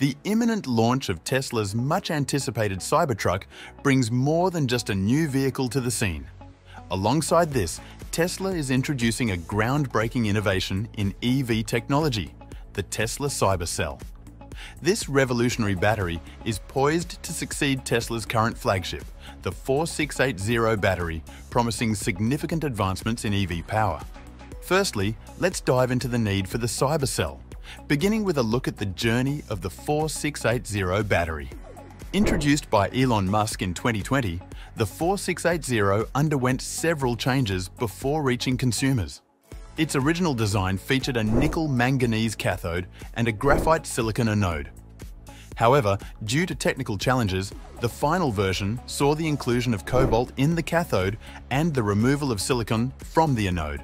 The imminent launch of Tesla's much anticipated Cybertruck brings more than just a new vehicle to the scene. Alongside this, Tesla is introducing a groundbreaking innovation in EV technology, the Tesla Cybercell. This revolutionary battery is poised to succeed Tesla's current flagship, the 4680 battery, promising significant advancements in EV power. Firstly, let's dive into the need for the Cybercell, beginning with a look at the journey of the 4680 battery. Introduced by Elon Musk in 2020, the 4680 underwent several changes before reaching consumers. Its original design featured a nickel-manganese cathode and a graphite silicon anode. However, due to technical challenges, the final version saw the inclusion of cobalt in the cathode and the removal of silicon from the anode.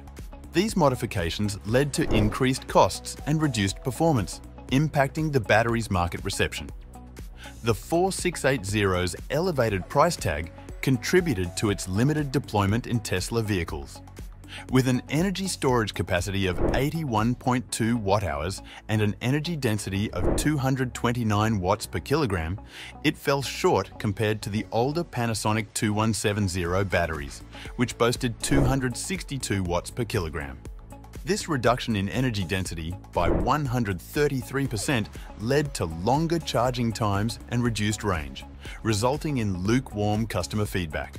These modifications led to increased costs and reduced performance, impacting the battery's market reception. The 4680's elevated price tag contributed to its limited deployment in Tesla vehicles. With an energy storage capacity of 81.2 watt-hours and an energy density of 229 watts per kilogram, it fell short compared to the older Panasonic 2170 batteries, which boasted 262 watts per kilogram. This reduction in energy density by 133% led to longer charging times and reduced range, resulting in lukewarm customer feedback.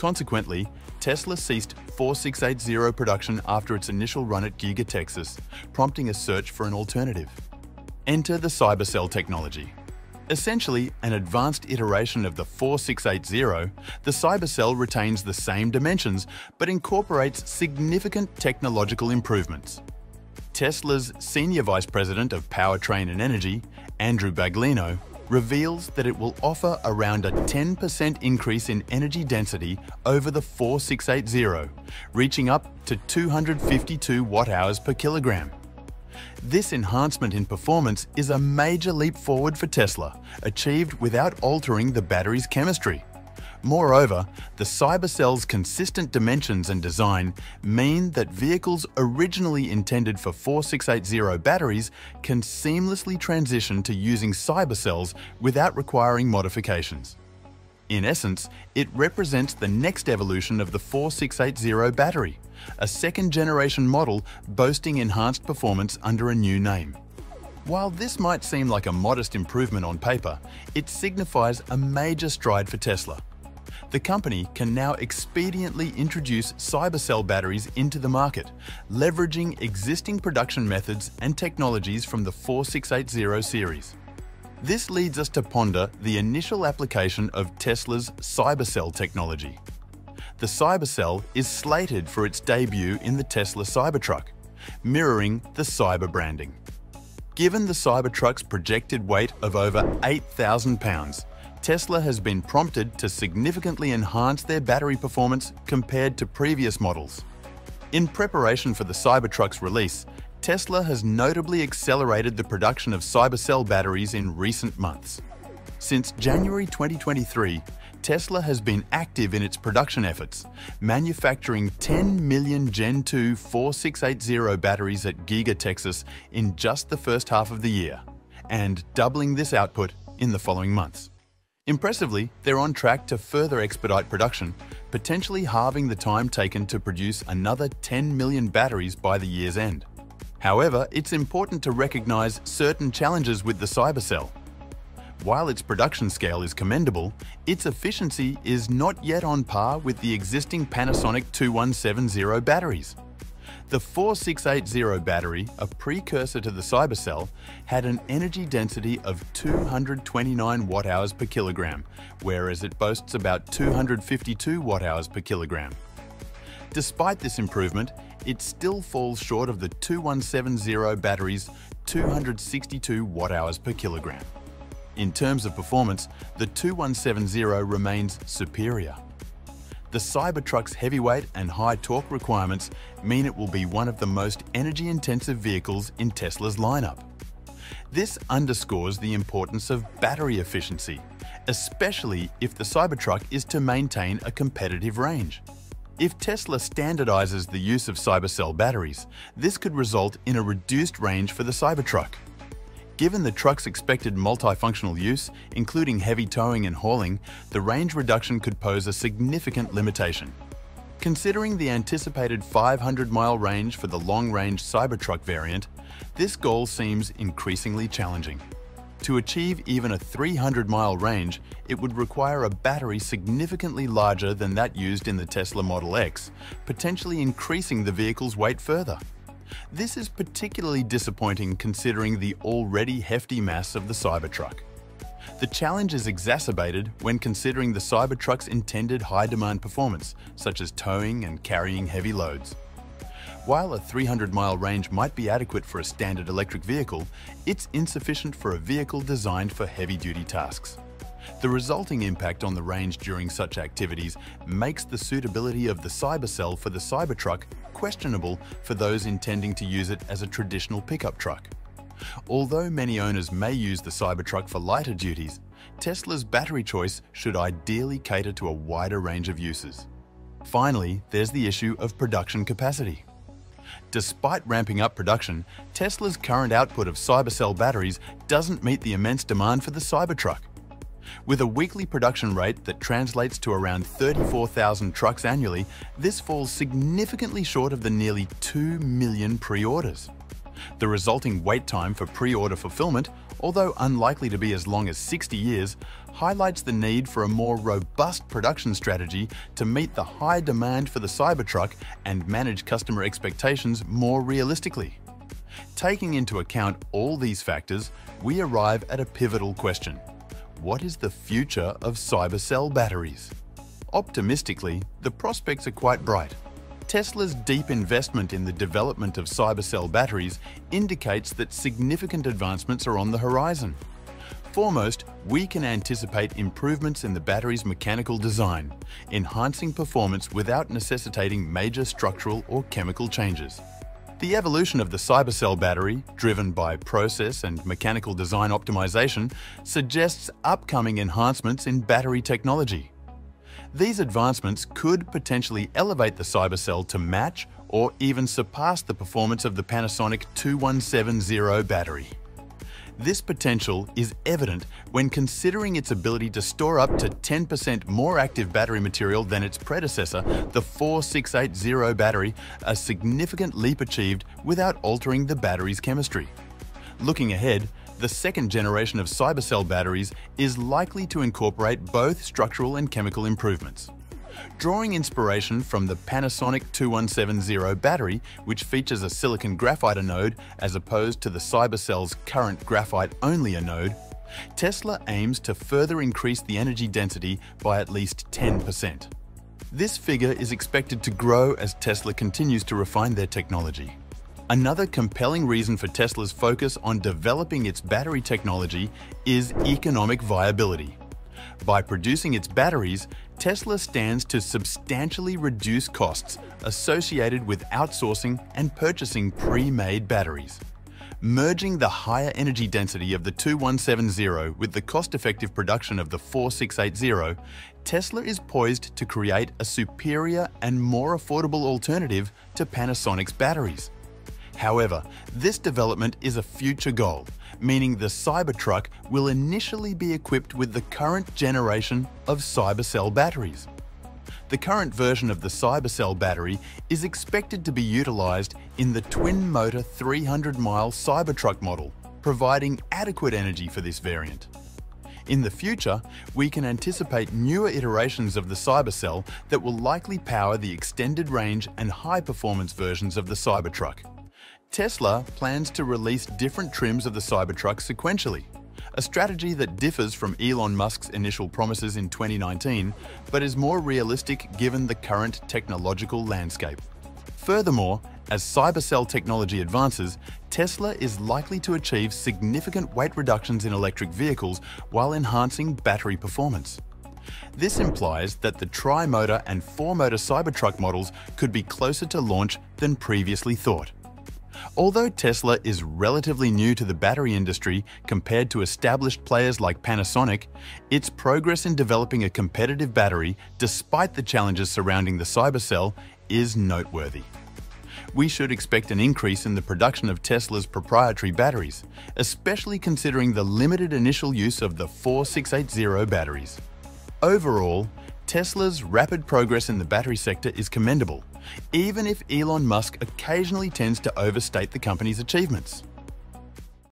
Consequently, Tesla ceased 4680 production after its initial run at Giga Texas, prompting a search for an alternative. Enter the CyberCell technology. Essentially an advanced iteration of the 4680, the CyberCell retains the same dimensions but incorporates significant technological improvements. Tesla's Senior Vice President of Powertrain and Energy, Andrew Baglino, reveals that it will offer around a 10% increase in energy density over the 4680, reaching up to 252 watt-hours per kilogram. This enhancement in performance is a major leap forward for Tesla, achieved without altering the battery's chemistry. Moreover, the Cybercell's consistent dimensions and design mean that vehicles originally intended for 4680 batteries can seamlessly transition to using Cybercells without requiring modifications. In essence, it represents the next evolution of the 4680 battery, a second-generation model boasting enhanced performance under a new name. While this might seem like a modest improvement on paper, it signifies a major stride for Tesla the company can now expediently introduce cybercell batteries into the market, leveraging existing production methods and technologies from the 4680 series. This leads us to ponder the initial application of Tesla's cybercell technology. The cybercell is slated for its debut in the Tesla Cybertruck, mirroring the cyber branding. Given the Cybertruck's projected weight of over 8,000 pounds, Tesla has been prompted to significantly enhance their battery performance compared to previous models. In preparation for the Cybertruck's release, Tesla has notably accelerated the production of Cybercell batteries in recent months. Since January 2023, Tesla has been active in its production efforts, manufacturing 10 million Gen 2 4680 batteries at Giga Texas in just the first half of the year, and doubling this output in the following months. Impressively, they're on track to further expedite production, potentially halving the time taken to produce another 10 million batteries by the year's end. However, it's important to recognize certain challenges with the Cybercell. While its production scale is commendable, its efficiency is not yet on par with the existing Panasonic 2170 batteries. The 4680 battery, a precursor to the Cybercell, had an energy density of 229 watt-hours per kilogram, whereas it boasts about 252 watt-hours per kilogram. Despite this improvement, it still falls short of the 2170 battery's 262 watt-hours per kilogram. In terms of performance, the 2170 remains superior. The Cybertruck's heavyweight and high torque requirements mean it will be one of the most energy-intensive vehicles in Tesla's lineup. This underscores the importance of battery efficiency, especially if the Cybertruck is to maintain a competitive range. If Tesla standardizes the use of Cybercell batteries, this could result in a reduced range for the Cybertruck. Given the truck's expected multifunctional use, including heavy towing and hauling, the range reduction could pose a significant limitation. Considering the anticipated 500-mile range for the long-range Cybertruck variant, this goal seems increasingly challenging. To achieve even a 300-mile range, it would require a battery significantly larger than that used in the Tesla Model X, potentially increasing the vehicle's weight further. This is particularly disappointing considering the already hefty mass of the Cybertruck. The challenge is exacerbated when considering the Cybertruck's intended high-demand performance, such as towing and carrying heavy loads. While a 300-mile range might be adequate for a standard electric vehicle, it's insufficient for a vehicle designed for heavy-duty tasks. The resulting impact on the range during such activities makes the suitability of the Cybercell for the Cybertruck questionable for those intending to use it as a traditional pickup truck. Although many owners may use the Cybertruck for lighter duties, Tesla's battery choice should ideally cater to a wider range of uses. Finally, there's the issue of production capacity. Despite ramping up production, Tesla's current output of Cybercell batteries doesn't meet the immense demand for the Cybertruck. With a weekly production rate that translates to around 34,000 trucks annually, this falls significantly short of the nearly 2 million pre-orders. The resulting wait time for pre-order fulfillment, although unlikely to be as long as 60 years, highlights the need for a more robust production strategy to meet the high demand for the Cybertruck and manage customer expectations more realistically. Taking into account all these factors, we arrive at a pivotal question what is the future of cybercell batteries? Optimistically, the prospects are quite bright. Tesla's deep investment in the development of cybercell batteries indicates that significant advancements are on the horizon. Foremost, we can anticipate improvements in the battery's mechanical design, enhancing performance without necessitating major structural or chemical changes. The evolution of the Cybercell battery, driven by process and mechanical design optimization, suggests upcoming enhancements in battery technology. These advancements could potentially elevate the Cybercell to match or even surpass the performance of the Panasonic 2170 battery. This potential is evident when considering its ability to store up to 10% more active battery material than its predecessor, the 4680 battery, a significant leap achieved without altering the battery's chemistry. Looking ahead, the second generation of Cybercell batteries is likely to incorporate both structural and chemical improvements. Drawing inspiration from the Panasonic 2170 battery, which features a silicon graphite anode as opposed to the Cybercell's current graphite-only anode, Tesla aims to further increase the energy density by at least 10%. This figure is expected to grow as Tesla continues to refine their technology. Another compelling reason for Tesla's focus on developing its battery technology is economic viability. By producing its batteries, Tesla stands to substantially reduce costs associated with outsourcing and purchasing pre-made batteries. Merging the higher energy density of the 2170 with the cost-effective production of the 4680, Tesla is poised to create a superior and more affordable alternative to Panasonic's batteries. However, this development is a future goal, meaning the Cybertruck will initially be equipped with the current generation of Cybercell batteries. The current version of the Cybercell battery is expected to be utilised in the twin-motor 300-mile Cybertruck model, providing adequate energy for this variant. In the future, we can anticipate newer iterations of the Cybercell that will likely power the extended range and high-performance versions of the Cybertruck. Tesla plans to release different trims of the Cybertruck sequentially, a strategy that differs from Elon Musk's initial promises in 2019, but is more realistic given the current technological landscape. Furthermore, as cybercell technology advances, Tesla is likely to achieve significant weight reductions in electric vehicles while enhancing battery performance. This implies that the tri-motor and four-motor Cybertruck models could be closer to launch than previously thought. Although Tesla is relatively new to the battery industry compared to established players like Panasonic, its progress in developing a competitive battery, despite the challenges surrounding the Cybercell, is noteworthy we should expect an increase in the production of Tesla's proprietary batteries, especially considering the limited initial use of the 4680 batteries. Overall, Tesla's rapid progress in the battery sector is commendable, even if Elon Musk occasionally tends to overstate the company's achievements.